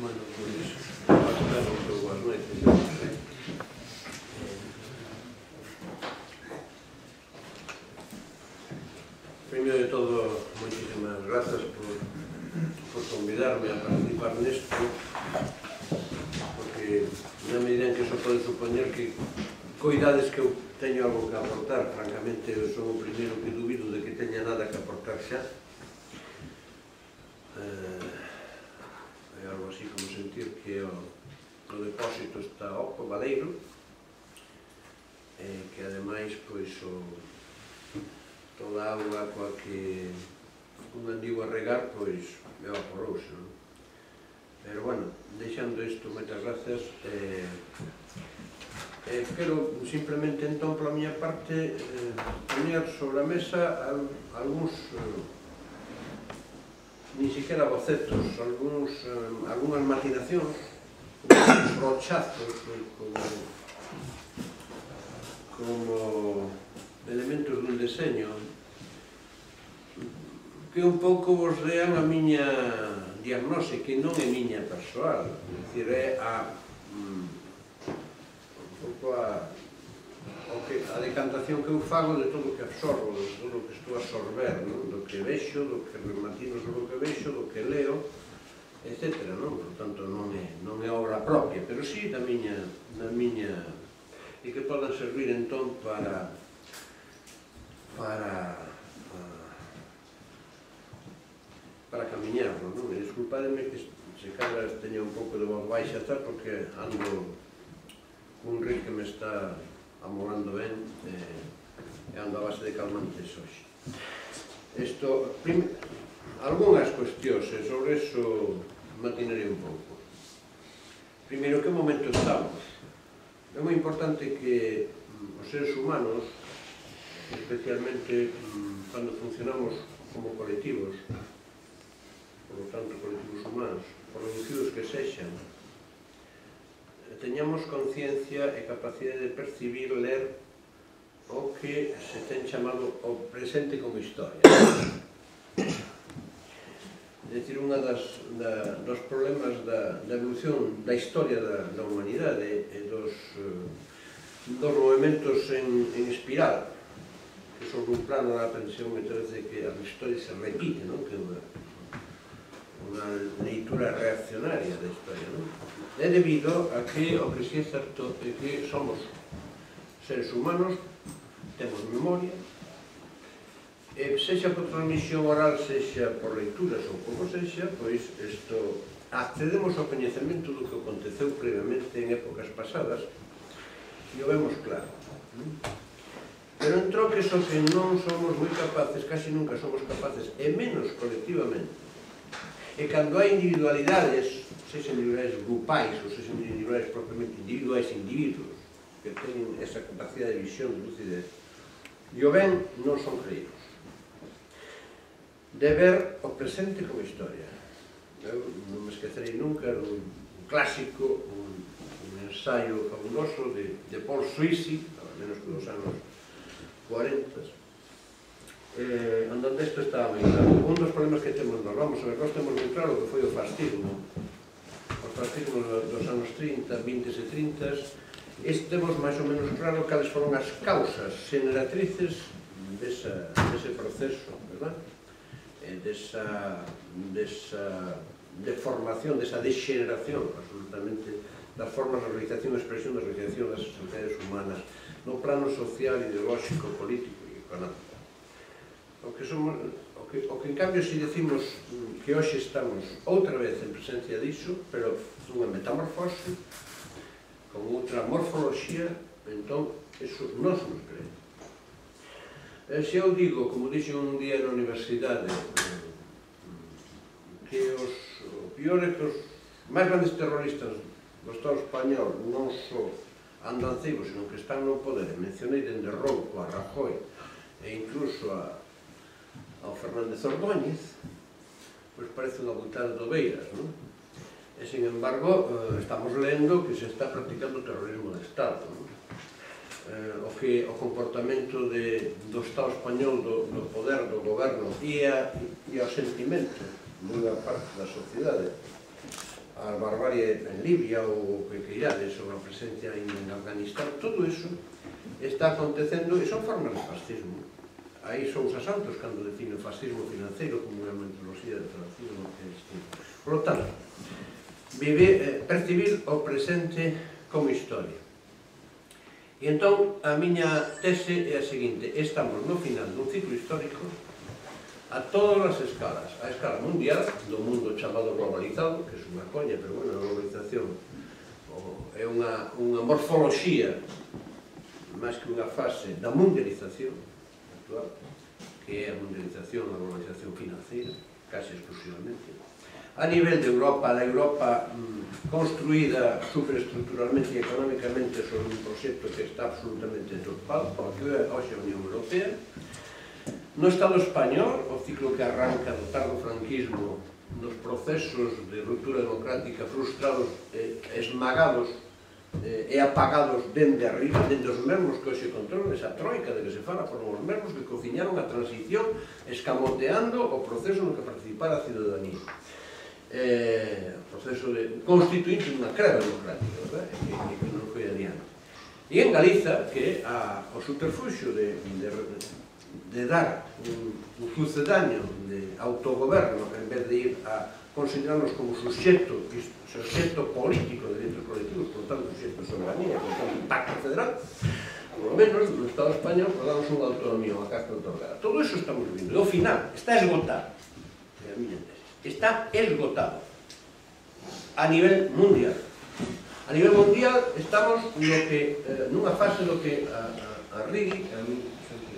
Bueno, pois, a boas noites. Primeiro de todo, moitísimas grazas por, por convidarme a participar nesto, porque na medida en que se pode supoñer que coidades que eu teño algo que aportar, francamente, eu son o primeiro que dubido de que teña nada que aportar xa, o Baleiro eh, que ademais pois o, toda a auga coa que un andigo a regar pois evaporouse non? pero bueno, deixando isto moitas gracias eh, eh, quero simplemente entón pola miña parte eh, poñer sobre a mesa al, algúns eh, ni siquiera bocetos, algúns, eh, algúnas matinacións про частную como elementos dun deseño que un pouco vos dean a miña diagnose, que non é miña persoal, dicir, é a mm, un pouco a o que, a decantación que eu fago de todo o que absorbo, de todo o que estou a absorber, non? do que vexo, do que rematino sobre o que vexo, do que leo, etc. Non? Portanto, non é, non é obra propia, pero sí da miña, da miña e que podan servir entón para para para camiñarlo, non? E disculpademe que se cada teña un pouco de voz baixa tal porque ando un rei que me está amorando ben eh, e ando a base de calmantes hoxe. Isto, algunhas cuestións sobre iso manteneré un pouco. Primeiro, que momento estamos? É moi importante que mm, os seres humanos, especialmente mm, cando funcionamos como colectivos, por lo tanto, colectivos humanos, por reducidos que sexan, teñamos conciencia e capacidade de percibir, ler o que se ten chamado o presente como historia é dicir, unha das, da, dos problemas da, da evolución da historia da, da humanidade e dos, eh, dos movimentos en, en espiral que sobre un plano da pensión me parece que a historia se repite non? que unha, unha leitura reaccionaria da historia non? é debido a que o que si sí é certo é que somos seres humanos temos memoria E sexa por transmisión oral, sexa por leituras ou como sexa, pois isto accedemos ao coñecemento do que aconteceu previamente en épocas pasadas e o vemos claro. Pero en troque so que non somos moi capaces, casi nunca somos capaces, e menos colectivamente, e cando hai individualidades, sexen individualidades grupais ou sexen individualidades propiamente individuais individuos, que teñen esa capacidade de visión de lucidez, e o ben non son creídos de ver o presente como historia. Eu non me esquecerei nunca un clásico, un, un ensaio fabuloso de, de Paul Suisi, ao menos que dos anos 40, eh, andando isto estaba moi claro. Un dos problemas que temos nos vamos, sobre nós temos moi claro que foi o fascismo. O fascismo dos anos 30, 20 e 30, este temos máis ou menos claro cales foron as causas generatrices desa, dese proceso, verdad? Eh, desa, desa deformación, desa degeneración absolutamente das formas de organización e expresión da organización das sociedades humanas no plano social, ideolóxico, político e económico. O que, somos, o que, o que en cambio se si decimos mm, que hoxe estamos outra vez en presencia disso, pero unha metamorfose, con outra morfoloxía, entón, eso non nos creemos. E se eu digo, como dixen un día na universidade, eh, que os, o pior é que os máis grandes terroristas do Estado español non só andan cegos, senón que están no poder. Mencionei dende Rouco a Rajoy e incluso a, ao Fernández Ordóñez, pois parece unha butada do Oveiras, non? E, sin embargo, eh, estamos lendo que se está practicando terrorismo de Estado, non? eh, o que o comportamento de, do Estado español, do, do poder, do goberno e, a, e ao sentimento dunha parte da sociedade. A barbarie en Libia ou o que queirades ou a presencia en Afganistán todo iso está acontecendo e son formas de fascismo. Aí son os asaltos cando define o fascismo financiero como unha metodoloxía de fascismo que distinto por lo tanto vive, eh, percibir o presente como historia. E entón, a miña tese é a seguinte, estamos no final dun ciclo histórico a todas as escalas, a escala mundial do mundo chamado globalizado, que é unha coña, pero bueno, a globalización é unha, unha morfoloxía máis que unha fase da mundialización actual, que é a mundialización, a globalización financeira, casi exclusivamente, a nivel de Europa, a Europa mmm, construída superestructuralmente e económicamente sobre un proxecto que está absolutamente topado, porque hoxe a Unión Europea. No Estado español, o ciclo que arranca do tardo franquismo nos procesos de ruptura democrática frustrados e eh, esmagados eh, e apagados dende arriba, dende os mesmos que hoxe controlan esa troika de que se fala foron os mesmos que cociñaron a transición escamoteando o proceso no que participara a ciudadanía eh, proceso de constituinte dunha crema democrática, verdad? e que, que non foi adiante. E en Galiza, que a, o subterfuxio de, de, de dar un, un sucedáneo de autogoberno, en vez de ir a considerarnos como suxeto, suxeto político de dentro colectivos, por tanto, suxeto de soberanía, por tanto, pacto federal, por lo menos no Estado español damos unha autonomía, unha carta otorgada. Todo eso estamos vindo. E ao final, está esgotado. É a miña está elgotado a nivel mundial. A nivel mundial estamos no que, eh, nunha fase do que a, a, a Rigi, a mí,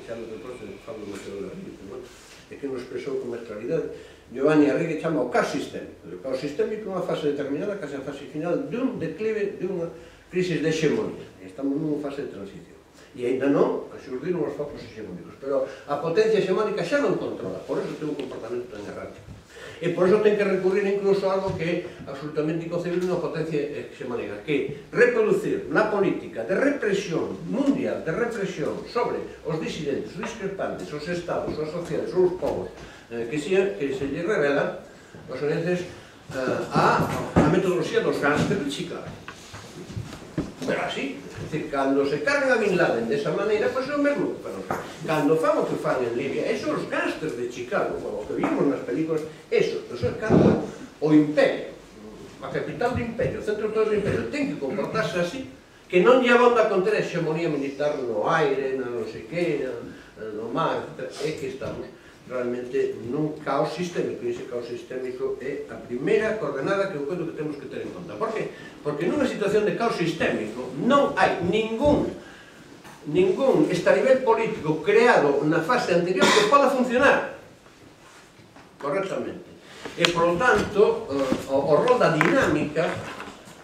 xa me reproxe, falo demasiado da Rigi, pero bueno, é que nos expresou con máis claridade, Giovanni Arrighi chama o caos sistémico. O caos sistémico é unha fase determinada, case a fase final, dun declive, dunha crisis de hexemonía. Estamos nunha fase de transición. E ainda non surdiron os focos hegemónicos Pero a potencia hegemónica xa non controla, por eso ten un comportamento tan errático. E por eso ten que recurrir incluso a algo que é absolutamente inconcebible na potencia que que reproducir na política de represión mundial, de represión sobre os disidentes, os discrepantes, os estados, as sociedades, os povos eh, que, se, que se lle revela os oneses, eh, a, a metodoloxía dos gans de Chicago pero así, es decir, cando se cargan a Bin Laden desa maneira, pois é o mesmo que para. Cando fan o que fan en Libia, esos gangsters de Chicago, o que vimos nas películas, esos, eso é cando o imperio, a capital do imperio, o centro todo do imperio, ten que comportarse así, que non lle abonda con ter xemonía militar no aire, na non sei que, no mar, é que estamos realmente non caos sistémico, e ese caos sistémico é a primeira coordenada que eu creo que temos que ter en conta. Por que? Porque nunha situación de caos sistémico non hai ningún ningún estarivel político creado na fase anterior que poda funcionar correctamente. E, por lo tanto, eh, o rol da dinámica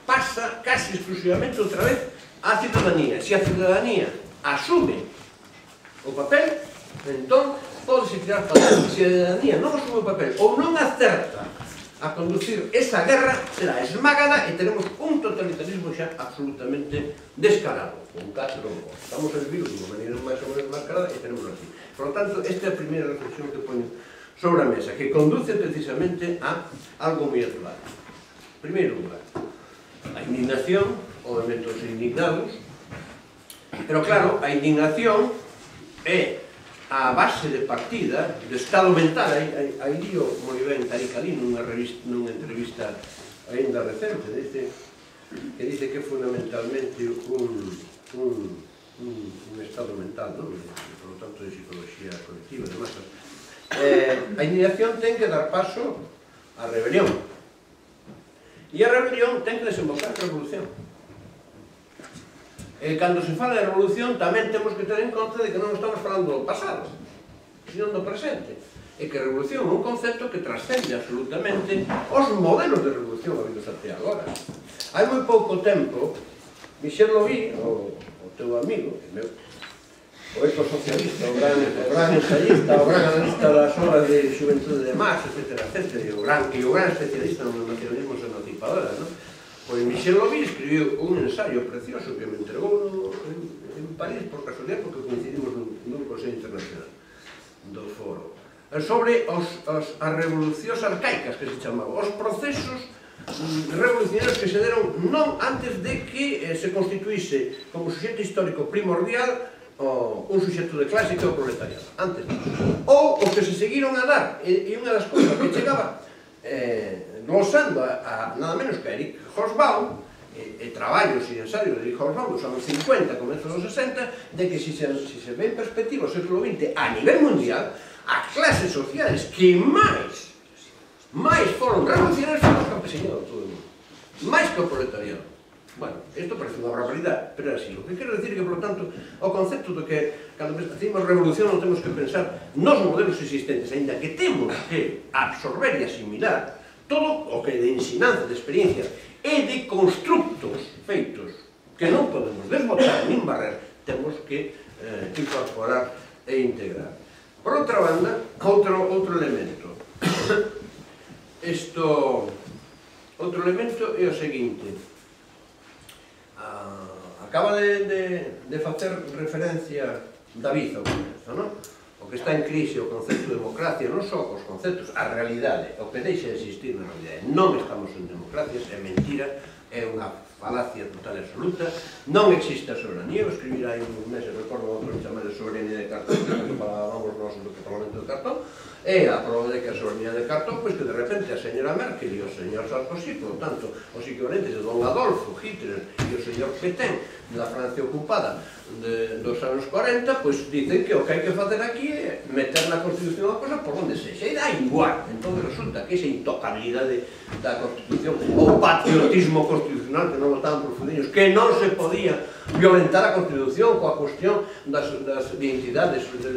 pasa casi exclusivamente outra vez á ciudadanía. Se a ciudadanía asume o papel, entón pódese tirar para a cidadanía non asume o papel. Ou non acerta a conducir esa guerra será esmagada e teremos un totalitarismo xa absolutamente descarado. Con catro estamos a vivir de maneira máis ou menos mascarada e tenemos así. Por lo tanto, esta é a primeira reflexión que poño sobre a mesa que conduce precisamente a algo moi claro primeiro lugar a indignación obviamente os indignados pero claro, a indignación é a base de partida de estado mental aí, aí, aí lío moi ben Taricalín nunha, revista, nunha entrevista ainda recente dice, que dice que fundamentalmente un, un, un, un estado mental non? E, por lo tanto de psicología colectiva de masas eh, a indignación ten que dar paso á rebelión. E a rebelión ten que desembocar a revolución eh, cando se fala de revolución tamén temos que ter en conta de que non estamos falando do pasado sino do presente e que revolución é un concepto que trascende absolutamente os modelos de revolución habidos até agora hai moi pouco tempo Michel Lovi, o, o teu amigo o meu o ecosocialista, o gran, o gran ensayista, o gran analista das obras de xuventude de Marx, etc, etc, e o gran, e o gran especialista no nacionalismo xenotipadora, non? Pois Michel Lobby escribiu un ensaio precioso que me entregou no, en, en París por casualidade porque coincidimos nun, nun Consello Internacional do Foro. Eh, sobre os, os, as revolucións arcaicas que se chamaban, os procesos mm, revolucionarios que se deron non antes de que eh, se constituíse como suxeto histórico primordial o, un suxeto de clase que o proletariado, antes. Ou os que se seguiron a dar e, e unha das cousas que chegaba eh, glosando a, a nada menos que Eric Hobsbawm, e, e traballos e ensaios de Eric Hobsbawm dos anos 50, comezos dos 60, de que se, se, se, se ve en perspectiva o século XX a nivel mundial, as clases sociais que máis máis foron revolucionarios foron os campesinos todo o mundo. Máis que o proletariado. Bueno, isto parece unha barbaridade, pero é así. O que quero decir é que, por tanto, o concepto de que cando decimos revolución non temos que pensar nos modelos existentes, ainda que temos que absorber e asimilar todo o que de ensinanza, de experiencia e de constructos feitos que non podemos desbotar nin barrer, temos que eh, incorporar e integrar. Por outra banda, outro, outro elemento. Isto, outro elemento é o seguinte. Ah, acaba de, de, de facer referencia David ao comezo, non? que está en crise o concepto de democracia non só os conceptos, a realidade o que deixa de existir na realidade. Non estamos en democracia, é mentira é unha falacia total e absoluta, non existe a soberanía, eu escribirá aí uns meses, recordo outro que chamar de soberanía de cartón, que falábamos nós do Parlamento de Cartón, e a prova de que a soberanía de cartón, pois que de repente a señora Merkel e o señor Sarkozy, por tanto, os equivalentes de Don Adolfo, Hitler e o señor Petén, da Francia ocupada de, dos anos 40, pois dicen que o que hai que facer aquí é meter na Constitución a cosa por onde se xe, e dá igual. Entón resulta que esa intocabilidade da Constitución, o patriotismo constitucional que non votaban profundiños, que non se podía violentar a Constitución coa cuestión das, das identidades de,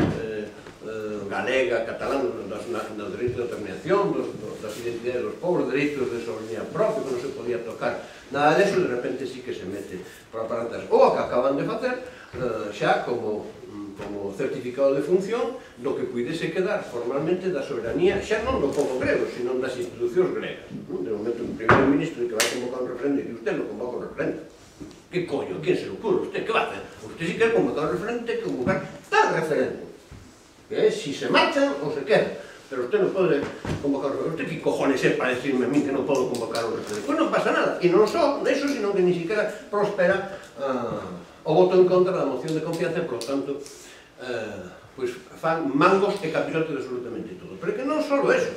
eh, eh, galega, catalán, das, na, dereitos de determinación, dos, dos, das identidades dos povos, direitos de soberanía propia, que non se podía tocar. Nada deso, de repente sí que se mete para, para. Ou a que acaban de facer, eh, xa como como certificado de función do que puidese quedar formalmente da soberanía xa non do povo grego, senón das institucións gregas. De momento, un primeiro ministro que vai convocar un referendo e usted lo convoca un referendo. Que coño? Quen se lo ocurre? Usted que va a hacer? Usted si quer convocar un referendo, ten que convocar tal referendo. Que ¿Eh? é si se marchan ou se quedan. Pero usted non pode convocar un referendo. Usted que cojones é para decirme a mí que non podo convocar un referendo? Pois pues non pasa nada. E non só eso, sino que ni siquiera prospera... Uh, o voto en contra da moción de confianza e, polo tanto, eh, pois fan mangos e capirotes de absolutamente todo. Pero que non só eso,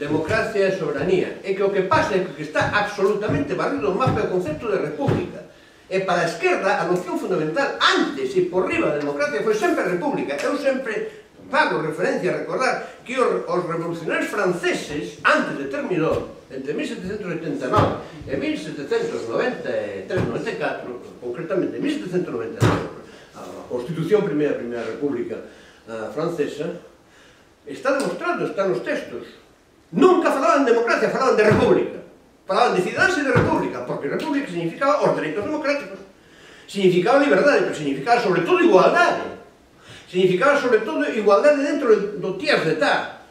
democracia e soberanía, é que o que pasa é que está absolutamente barrido o mapa o concepto de república. E para a esquerda, a noción fundamental antes e por riba da democracia foi sempre a república. Eu sempre fago referencia a recordar que os, os revolucionarios franceses, antes de terminar, entre 1789 e 1793, 94, concretamente 1799, a Constitución Primeira da Primeira República eh, Francesa, está demostrado, está nos textos. Nunca falaban de democracia, falaban de república. Falaban de cidadáns e de república, porque república significaba os dereitos democráticos. Significaba liberdade, pero significaba sobre todo igualdade. Significaba sobre todo igualdade dentro do tiers de tal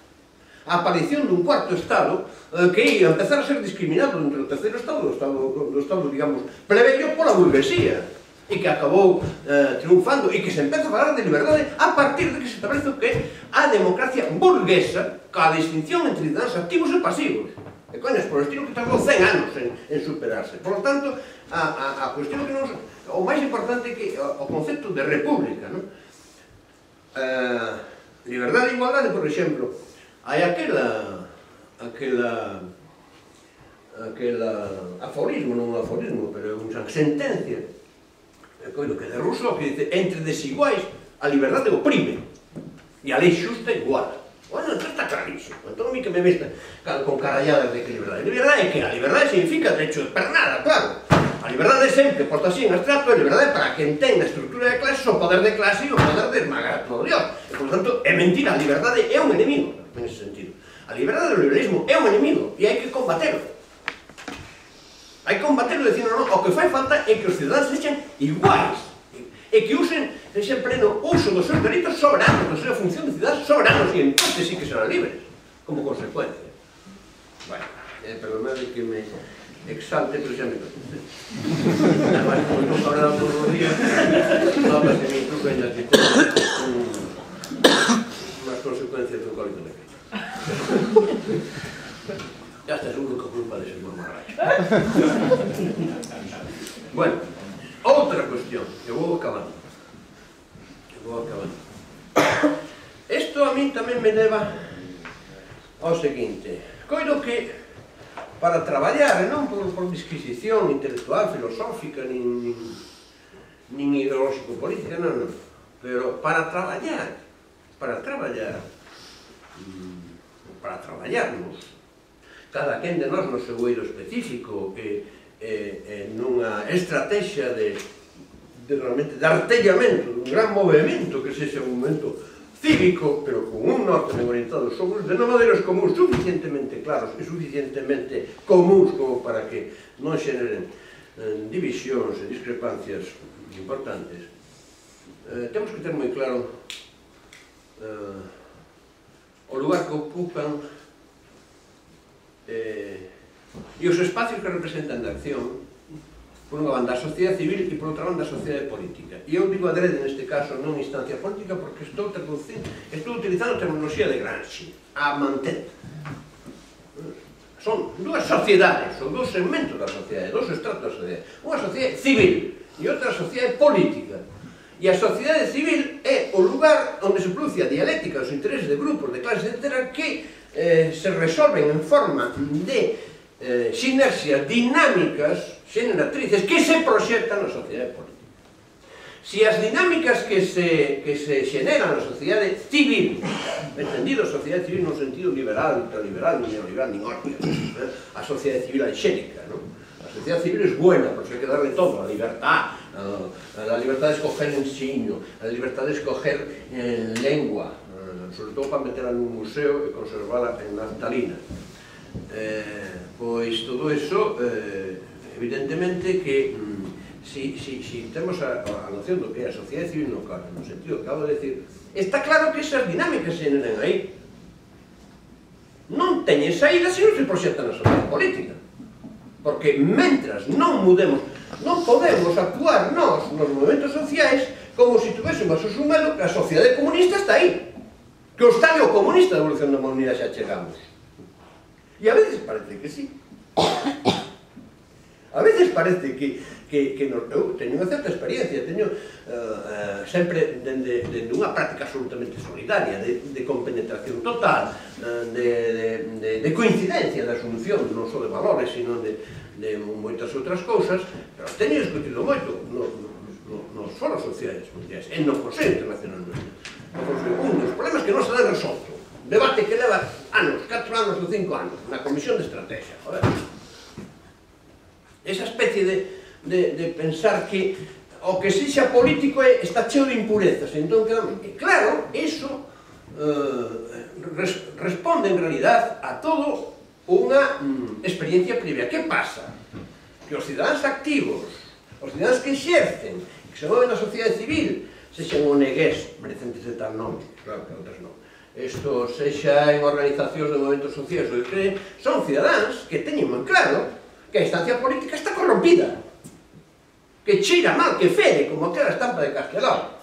a aparición dun cuarto Estado eh, que ia empezar a ser discriminado entre o terceiro Estado do Estado, do Estado digamos, plebeio pola burguesía e que acabou eh, triunfando e que se empeza a falar de liberdade a partir de que se establece o que a democracia burguesa ca distinción entre cidadans activos e pasivos e coñas por estilo que tardou 100 anos en, en superarse por lo tanto a, a, a cuestión que nos o máis importante é que o, o concepto de república non? Eh, liberdade e igualdade por exemplo hai aquela eh, aquela eh, aquela eh, aforismo, non un aforismo, pero é unha sentencia coido que de Rousseau que dice entre desiguais a liberdade oprime e a lei xusta iguala. Bueno, entón está clarísimo. Entón a mí que me vesta con caralladas de que liberdade. Liberdade é que a liberdade significa derecho de pernada, claro liberdade sempre posta así en abstracto, a liberdade para quen ten na estructura de clase o poder de clase e o poder de esmagar todo Dios. E, por tanto, é mentira, a liberdade é un enemigo, en ese sentido. A liberdade do liberalismo é un enemigo e hai que combatelo. Hai que combatelo dicindo, non, no, o que fai falta é que os cidadáns sexan iguais e que usen ese pleno uso dos seus delitos soberanos, da súa función de cidades soberanos, e entonces sí que serán libres, como consecuencia. Bueno, eh, perdonade que me exalte, pero xa me contesté. Ademais, como estou cabreado todos os días, tomas que me club veña aquí con unhas consecuencias do cólico de pecho. Ya está seguro que culpa de ser moi marracho. Bueno, outra cuestión, eu vou acabando. Eu vou acabando. Isto a mí tamén me leva ao seguinte. Coido que para traballar, e non por, por disquisición intelectual, filosófica, nin, nin, nin ideológico-política, non, non. Pero para traballar, para traballar, mm, para traballarnos, cada quen de nós no seu eiro específico, e, e, e nunha estrategia de, de realmente de artellamento, dun gran movimento que sexa un momento cívico, pero con un norte ben orientado sobre os denominadores comuns suficientemente claros e suficientemente comuns como para que non xeneren eh, divisións e discrepancias importantes, eh, temos que ter moi claro eh, o lugar que ocupan eh, e os espacios que representan de acción por unha banda a sociedade civil e por outra banda a sociedade política. E eu digo adrede neste caso non instancia política porque estou traducindo, estou utilizando a terminoloxía de Gramsci a manter. Son dúas sociedades, son dúas segmentos da sociedade, dous estratos da sociedade. Unha sociedade civil e outra sociedade política. E a sociedade civil é o lugar onde se produce a dialéctica dos intereses de grupos, de clases, etc., que eh, se resolven en forma de eh, sinerxias dinámicas xeneratrices que se proxectan na sociedade política. Si as dinámicas que se, que se xeneran na sociedade civil, entendido sociedade civil no sentido liberal, ultraliberal, neoliberal, ni órgano, eh? a sociedade civil anxélica, non? A sociedade civil é buena, porque hai que darle todo, a libertad, a, a libertad de escoger ensiño, a libertad de escoger eh, lengua, eh, sobre todo para meterla nun museo e conservala en naftalina. Eh, Pois todo eso, eh, evidentemente que mm, si, si, si temos a, a noción do que é a sociedade civil no, no sentido que acabo de decir, está claro que esas dinámicas se nenen aí. Non teñen saída se non se proxectan na sociedade política. Porque mentras non mudemos, non podemos actuar nós nos movimentos sociais como se si tuvésemos asumelo que a sociedade comunista está aí. Que o estadio comunista da evolución da humanidade xa chegamos. Y a veces parece que sí. A veces parece que, que, que nos, eu teño unha certa experiencia, teño uh, uh, sempre dende, dende unha práctica absolutamente solidaria, de, de compenetración total, uh, de, de, de, de coincidencia da asunción, non só de valores, sino de, de moitas outras cousas, pero teño discutido moito nos, nos, nos foros sociais mundiais, e no Consello Internacional Un dos problemas que non se dá resolto debate que leva anos, 4 anos ou 5 anos, na Comisión de Estrategia. Joder. Esa especie de, de, de pensar que o que se xa político é, está cheo de impurezas. Entón, claro, eso eh, res, responde en realidad a todo unha mm, experiencia previa. Que pasa? Que os cidadáns activos, os cidadáns que exercen, que se moven na sociedade civil, sexan ONGs, merecen de tal nome, claro que outras non, isto sexa en organizacións de movimentos sociais ou son cidadáns que teñen moi claro que a instancia política está corrompida, que cheira mal, que fede, como que a estampa de Castelao.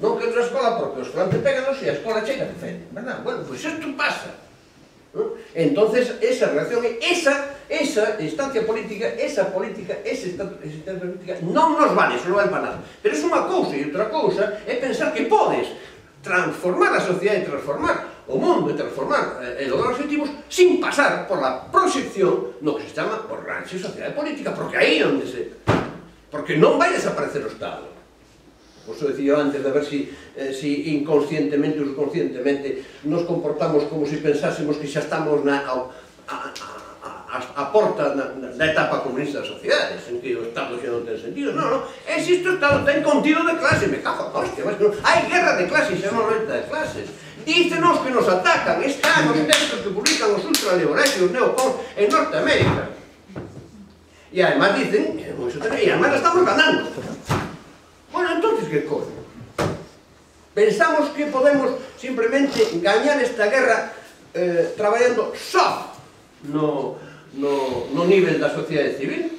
Non que outra escola, porque os flantes peganos e a escola cheira que fede, verdad? Bueno, pois pues isto pasa. ¿no? Entonces, esa relación, esa, esa instancia política, esa política, esa instancia política, non nos vale, só non vale para nada. Pero é unha cousa e outra cousa é pensar que podes transformar a sociedade, e transformar o mundo e transformar eh, e lograr os objetivos sin pasar por la proxección no que se chama borranxe sociedade política, porque aí onde se... Porque non vai desaparecer o Estado. Por eso decía antes de ver si, eh, si inconscientemente ou subconscientemente nos comportamos como se si pensásemos que xa estamos na, a, a, aporta na, na etapa comunista da sociedade, sen que o Estado xa non ten sentido, non, non, é se isto Estado ten contido de clase, me cago a hostia, mas non, hai guerra de clases, xa non loita de clases, dícenos que nos atacan, están os textos que publican os ultraliberais e os neocons en Norteamérica. E además dicen, e además estamos ganando. Bueno, entonces, que coño? Pensamos que podemos simplemente gañar esta guerra eh, traballando só no, no, no nivel da sociedade civil?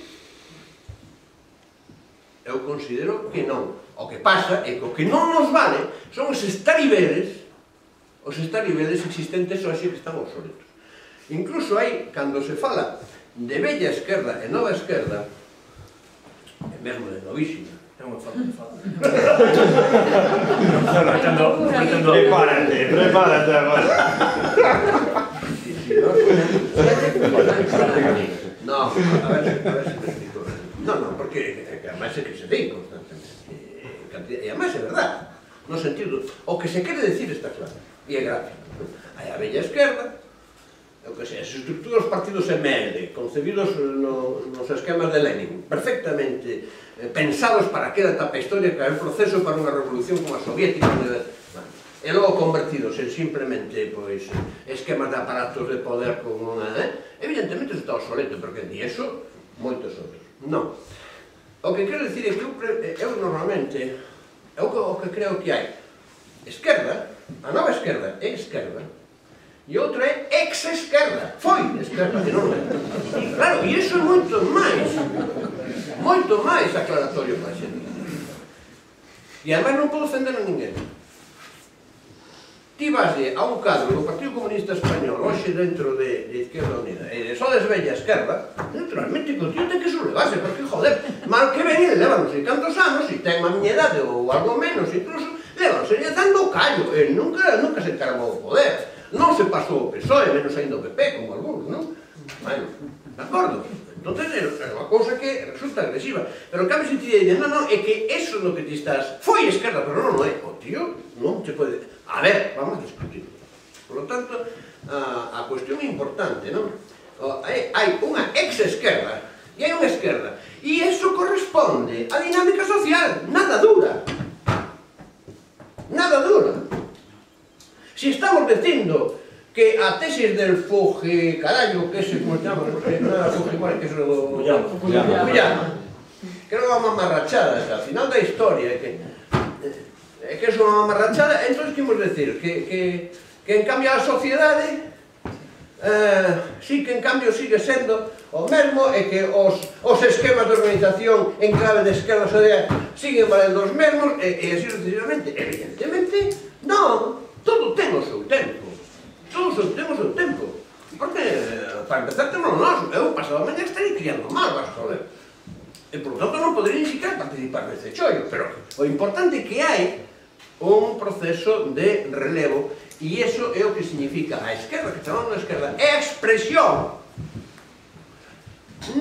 Eu considero que non. O que pasa é que o que non nos vale son os estaribeles os estaribeles existentes hoxe que están obsoletos. Incluso hai, cando se fala de bella esquerda e nova esquerda, e mesmo de novísima, é unha forma de falar. Prepárate, prepárate agora. No, a ver, a ver se te explico. No, no, porque é que además é que se ven constantemente. Eh, e además é verdad, no sentido, o que se quere decir está claro, e é gráfico. Hai a bella esquerda, o que sea, as estructuras dos partidos ML, concebidos no, nos esquemas de Lenin, perfectamente eh, pensados para aquela etapa histórica, el proceso para unha revolución como a soviética, e logo convertidos en simplemente pois, esquemas de aparatos de poder con unha... Eh? Evidentemente está obsoleto, porque di eso moitos outros. Non. O que quero dicir é que eu, eh, eu normalmente, eu o que creo que hai esquerda, a nova esquerda é esquerda, e outra é ex-esquerda, foi esquerda, que non é. Claro, e iso é moito máis, moito máis aclaratorio para a xente. E ademais non podo ofender a ninguén ti vas a un cadro do Partido Comunista Español hoxe dentro de, de Izquierda Unida e de Sodes Bella Esquerda naturalmente con tío ten que sublevarse porque joder, mal que venir levan non sei cantos anos e ten a miña edade ou algo menos incluso levan se dando callo e nunca, nunca se encargou o poder non se pasou o PSOE menos ainda o PP como algúns, non? bueno, de acordo Entonces, é unha cousa que resulta agresiva. Pero en cambio, se ti dicen, non, non, é que eso no que ti estás... Foi esquerda, pero non, non é. O tío non te pode... A ver, vamos a discutir. Por lo tanto, a, a cuestión importante, non? Hai, eh, hai unha ex-esquerda e hai unha esquerda. E iso corresponde á dinámica social, nada dura. Nada dura. Si estamos dicindo que a tesis del foge, carallo, que se como chama, non era foge igual que eso... Fullama. Fullama. Que era unha mamarrachada, ao final da historia, que é que é unha mamarrachada entón que imos decir que, que, que en cambio a sociedade eh, sí que en cambio sigue sendo o mesmo e que os, os esquemas de organización en clave de esquema social siguen valendo os mesmos e, e así sucesivamente. Evidentemente, non, todo ten o seu tempo. Todo ten o seu tempo. Porque, para empezar, temos nós. Eu pasado a maña estarei criando malvas, joder. E, por tanto, non podería ni siquiera participar nese chollo. Pero o importante que hai un proceso de relevo e iso é o que significa a esquerda, que chamamos a esquerda, é a expresión.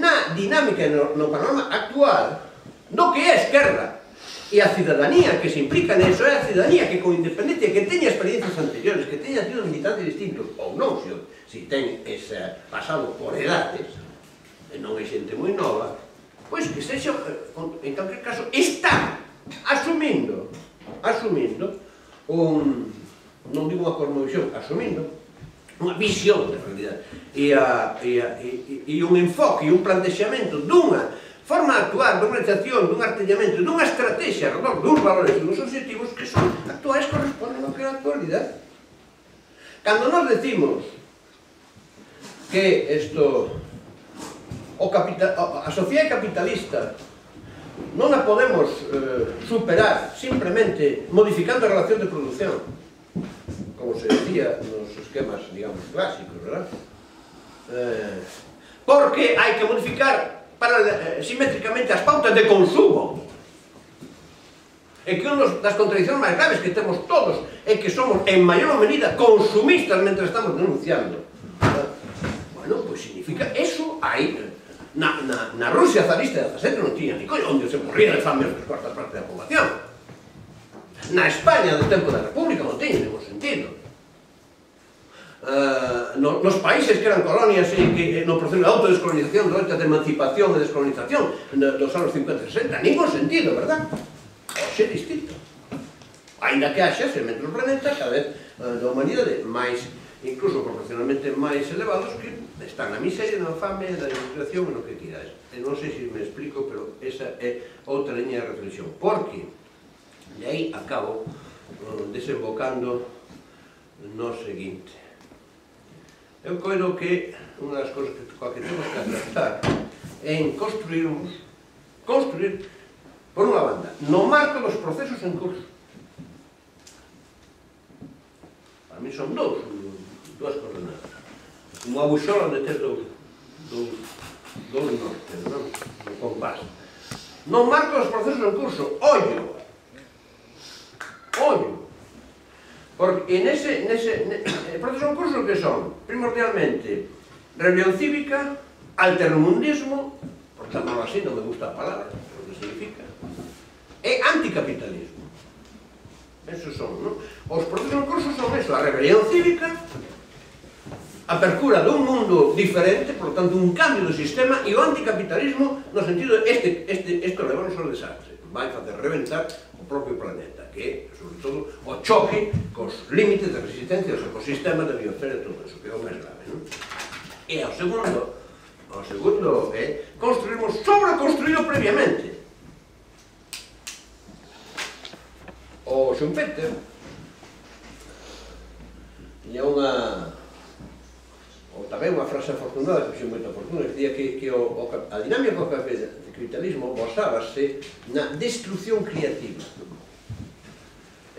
Na dinámica no, no panorama actual do que é a esquerda e a cidadanía que se implica neso é a cidadanía que con independencia que teña experiencias anteriores que teña sido militantes distintos ou non se, se ten ese pasado por edades e non é xente moi nova pois que sexa eh, en calquer caso está asumindo asumindo un, non digo unha cosmovisión, asumindo unha visión da realidade e, a, e, a, e, e un enfoque e un plantexamento dunha forma de actuar, dunha organización, dun artellamento, dunha estrategia redor duns valores e duns objetivos que son actuais corresponden ao que é a actualidade. Cando nos decimos que isto o capital, a sociedade capitalista non a podemos eh, superar simplemente modificando a relación de producción como se decía nos esquemas, digamos, clásicos, ¿verdad? Eh, porque hai que modificar para, eh, simétricamente as pautas de consumo é que unha das contradicións máis graves que temos todos é que somos en maior medida consumistas mentre estamos denunciando ah, bueno, pois significa eso hai eh, na, na, na Rusia zarista de 17 non tiña ni coño onde se morría as famias dos cuartas partes da población. Na España do tempo da República non tiña ningún sentido. Uh, no, nos países que eran colonias e que eh, no proceso de autodescolonización, do de emancipación e descolonización no, dos anos 50 e 60, ningún sentido, verdad? Oxe distinto. Ainda que haxa segmentos planeta, cada vez uh, da humanidade máis incluso proporcionalmente máis elevados que están na miseria, na fame, na ilustración e no que quirades. E non sei se me explico, pero esa é outra liña de reflexión. Porque de aí acabo eh, desembocando no seguinte. Eu coido que unha das cousas que, coa que temos que atrasar é en construirmos, construir, por unha banda, no marco dos procesos en curso. Para mí son dous, duas coordenadas. Unha buxola de ter dous, dous, dous nortes, non? No compás. Non marco os procesos en curso, ollo! Ollo! Porque nese, nese, nese eh, proceso en curso que son, primordialmente, rebelión cívica, alternomundismo, por tanto así, non me gusta a palabra, o que significa, e anticapitalismo. Esos son, non? Os procesos en curso son eso, a rebelión cívica, apertura dun mundo diferente, por tanto, un cambio do sistema e o anticapitalismo no sentido este, este, isto levanos ao desastre vai facer reventar o propio planeta que é, sobre todo, o choque cos límites de resistencia dos ecosistemas da biosfera e todo eso, que é o máis grave non? e ao segundo o segundo é construirmos sobre construído previamente o Schumpeter tiña unha ou tamén unha frase afortunada, que foi moito afortunada, que día que, que o, o, a dinámica do capitalismo basábase na destrucción creativa.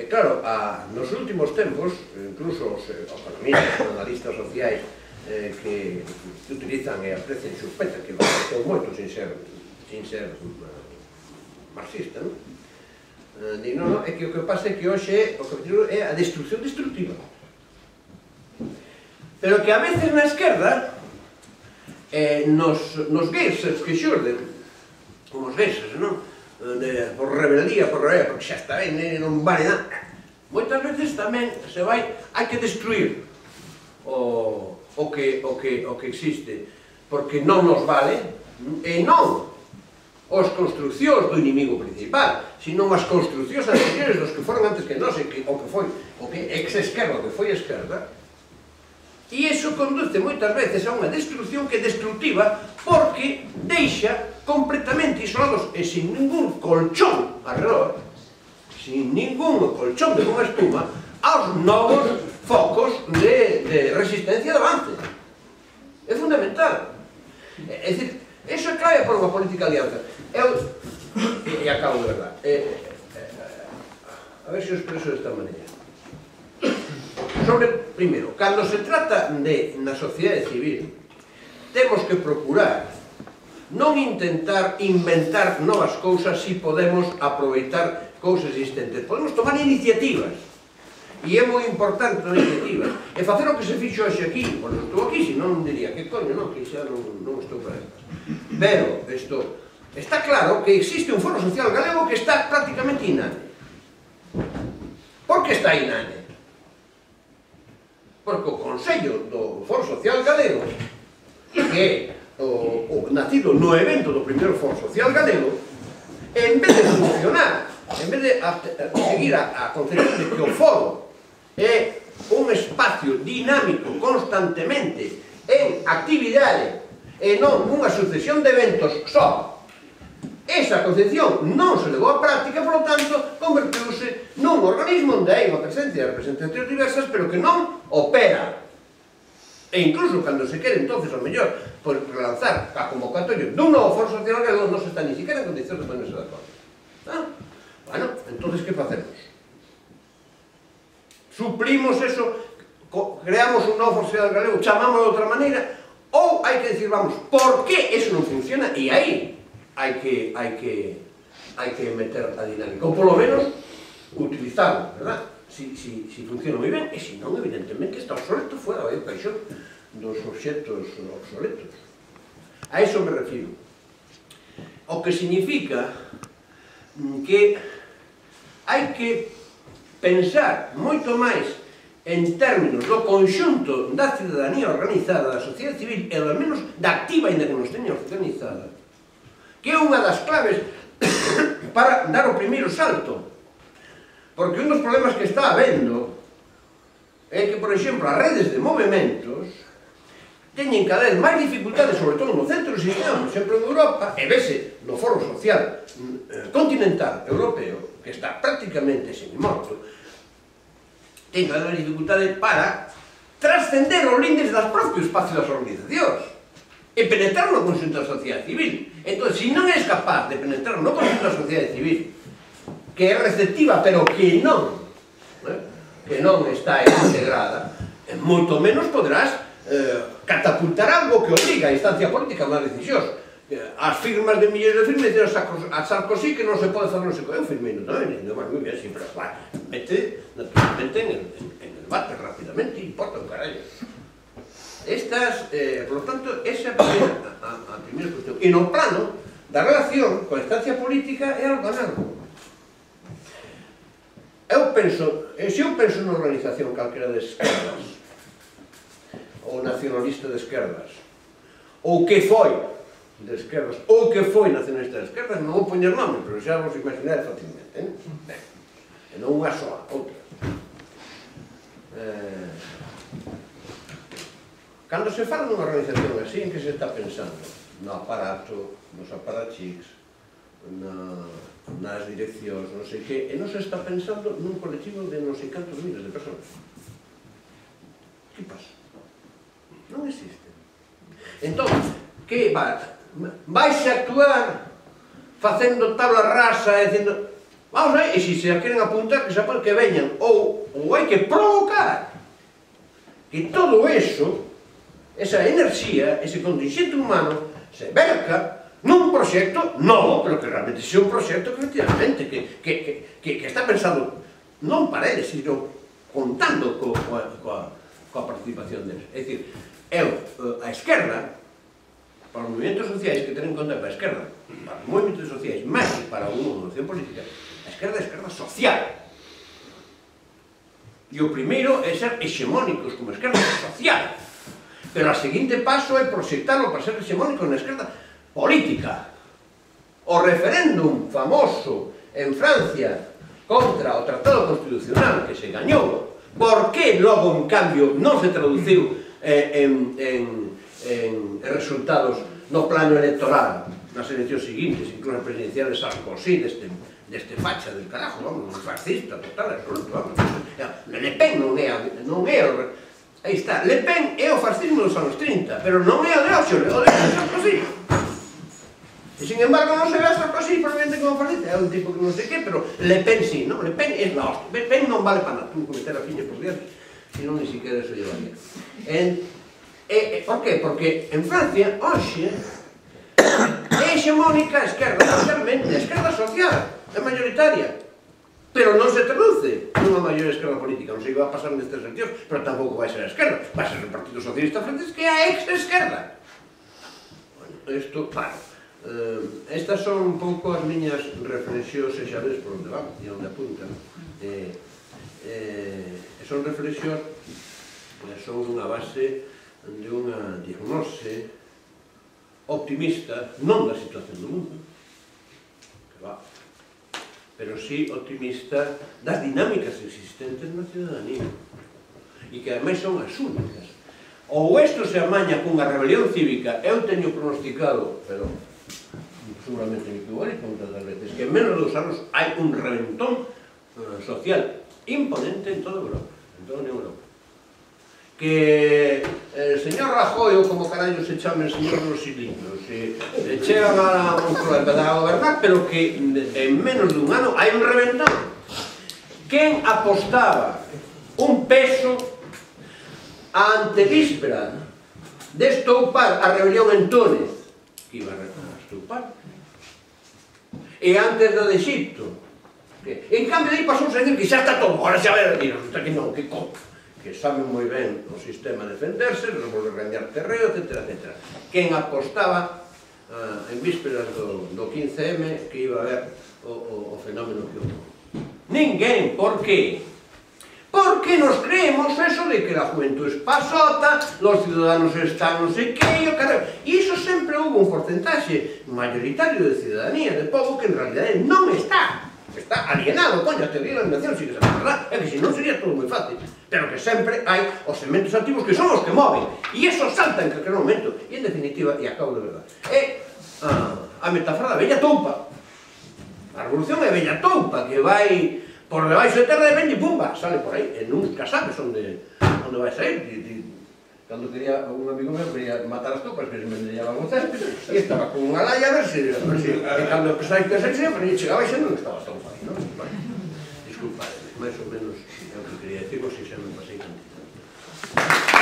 E claro, a, nos últimos tempos, incluso os eh, economistas, os analistas sociais eh, que, que utilizan e aprecian Schumpeter, que valorou moito sin ser, sin ser eh, marxista, non? Eh, di, non, é que o que pasa é que hoxe o capitalismo é a destrucción destructiva pero que a veces na esquerda eh, nos, nos gueses que xorden os gueses, non? De, por rebeldía, por rebeldía, porque xa está ben, eh, non vale nada moitas veces tamén se vai hai que destruir o, o, que, o, que, o que existe porque non nos vale e non os construcións do inimigo principal, sino as construcións anteriores dos que foron antes que non sei que, o que foi, o que ex-esquerda, o que foi esquerda, E iso conduce moitas veces a unha destrucción que é destructiva porque deixa completamente isolados e sin ningún colchón alrededor, sin ningún colchón de unha espuma, aos novos focos de, de resistencia de avance. É fundamental. É, é dicir, eso é clave para unha política alianza. Eu, e acabo de verdad, eh, é, a ver se os expreso desta maneira sobre, primeiro, cando se trata de, na sociedade civil, temos que procurar non intentar inventar novas cousas si podemos aproveitar cousas existentes. Podemos tomar iniciativas. E é moi importante a iniciativa. E facer o que se fixo hoxe aquí. Pois non estou aquí, senón non diría que coño, non, que xa non, non estou para estas. Pero, isto, está claro que existe un foro social galego que está prácticamente inane. Por que está inane? porque o Consello do Foro Social Galego que o, o nacido no evento do primeiro Foro Social Galego en vez de funcionar en vez de seguir a, a concepción de que o foro é un espacio dinámico constantemente en actividade e non unha sucesión de eventos só Esa concepción non se levou a práctica, polo tanto, converteuse nun organismo onde hai unha presencia de representacións diversas, pero que non opera. E incluso cando se quere, entonces, ao mellor, por relanzar a convocatoria dun novo foro social galego, non se está ni siquiera en condicións de ponerse de acordo. Ah, bueno, entonces, que facemos? Suplimos eso, creamos un novo foro social galego, chamamos de outra maneira, ou hai que decir, vamos, por que eso non funciona? E aí, hai que, hai que, hai que meter a dinámica, ou polo menos utilizarlo, verdad? Si, si, si funciona moi ben, e se non, evidentemente, está obsoleto fuera do caixón dos obxectos obsoletos. A eso me refiro. O que significa mm, que hai que pensar moito máis en términos do conxunto da ciudadanía organizada, da sociedade civil, e ao menos da activa, ainda que non esteña organizada, que é unha das claves para dar o primeiro salto. Porque un dos problemas que está habendo é que, por exemplo, as redes de movimentos teñen cada vez máis dificultades, sobre todo no centro dos por exemplo, de Europa, e vese no foro social eh, continental europeo, que está prácticamente semimorto, ten cada vez dificultades para trascender os lindes das propios espacios das organizacións e penetrar no conxunto da sociedade civil. Entón, se si non és capaz de penetrar no conxunto da sociedade civil, que é receptiva, pero que non, eh, que non está integrada, eh, moito menos poderás eh, catapultar algo que obliga a instancia política a unha decisión. Eh, as firmas de millóns de firmes dicen a Sarkozy que non se pode fazer non sei eu firmei no tamén, máis moi bien sí, pero, bueno, mete naturalmente en el, en, en el bate rápidamente, importa un carallo. Estas, eh, por lo tanto, esa é a, a, a primeira cuestión. E no plano da relación coa instancia política é algo análogo. Eu penso, eh, se eu penso na organización calquera de esquerdas, ou nacionalista de esquerdas, ou que foi de esquerdas, ou que foi nacionalista de esquerdas, non vou poñer nome, pero xa vos imaginar facilmente. Eh? Ben, non unha soa, outra. Eh, Cando se fala dunha organización así, en que se está pensando? No aparato, nos aparachics, na, nas direccións, non sei que, e non se está pensando nun colectivo de non sei cantos miles de persoas. Que pasa? Non existe. Entón, que va? Vais a actuar facendo tabla rasa e dicendo vamos aí, e se se queren apuntar que sepan que veñan ou, ou hai que provocar que todo eso esa enerxía, ese contingente humano, se verca nun proxecto novo, pero que realmente sea un proxecto que efectivamente que, que, que, que está pensado non para eles, sino contando co, coa, coa, coa participación deles. É dicir, eu, eh, a esquerda, para os movimentos sociais que ten en conta para a esquerda, para os movimentos sociais, máis que para unha noción política, a esquerda é a esquerda social. E o primeiro é ser hexemónicos como esquerda social. Pero a seguinte paso é proxectarlo para ser hexemónico na esquerda política. O referéndum famoso en Francia contra o Tratado Constitucional que se gañou, por que logo un cambio non se traduciu eh, en, en, en resultados no plano electoral nas eleccións seguintes, incluso presidenciales Sarkozy deste, deste facha del carajo, vamos, un fascista total, absoluto, vamos. Le Pen non é, non é Aí está, Le Pen é o fascismo dos anos 30, pero non é o de Oxo, é o de Sarkozy. E sin embargo non se ve a Sarkozy probablemente como fascista, é un tipo que non sei que, pero Le Pen sí, non? Le Pen é la hostia, Le Pen non vale para nada, tú cometer a fiña por diante, senón ni siquiera se llevaría. En, e, e, por qué? Porque en Francia, hoxe, é hexemónica a esquerda, socialmente, a esquerda social, é mayoritaria pero non se traduce nunha maior esquerda política. Non sei que a pasar nestes sentidos, pero tampouco vai ser a esquerda. Vai ser o Partido Socialista Francés que é a ex-esquerda. Bueno, isto, claro, eh, estas son un pouco as miñas reflexións, e xa ves por onde van, e onde apuntan. Eh, eh, son reflexións que son unha base de unha diagnose optimista, non da situación do mundo, que va pero sí optimista das dinámicas existentes na ciudadanía e que ademais son as únicas. Ou isto se amaña cunha rebelión cívica eu teño pronosticado pero seguramente me equivoco con tantas veces que en menos dos anos hai un reventón eh, social imponente en toda Europa en toda Europa que el señor Rajoy ou como carallo se chame señor dos cilindros eh, eh, chegan a Moncloa empezar a gobernar pero que en menos dun ano hai un reventón. Quen apostaba un peso a antevíspera de estoupar a rebelión en Túnez que iba a estoupar e antes do de Egipto en cambio de aí pasou a decir que xa está todo, ahora xa ver, que non, que compra que saben moi ben o sistema defenderse, resolver gañar terreo, etc. etc. Quen apostaba ah, en vísperas do, do 15M que iba a haber o, o, o fenómeno que houve. Ninguén, por que? Porque nos creemos eso de que la juventud es pasota, los ciudadanos están no sé qué, o caralho. y iso sempre houve un porcentaxe mayoritario de ciudadanía, de povo, que en realidad non está. Está alienado, coño, a teoría la nación, si que se verdad, é que si non sería todo moi fácil pero que sempre hai os elementos activos que son os que moven, e eso salta en calquer momento, e en definitiva, e acabo de verdad, é a, ah, a metáfora da bella toupa. A revolución é a bella toupa, que vai por debaixo de terra e vende pumba, sale por aí, e nunca sabes onde, onde vai sair, e, e, cando quería, un amigo meu quería matar as topas, que se me llevaban o césped, e estaba con unha laia a ver se, a ver se, e cando empezaba a intersexe, pero chegaba e xa non estaba a non? Bueno, disculpa, máis ou menos... É o que quería decir, pois que xa non pasei cantidad.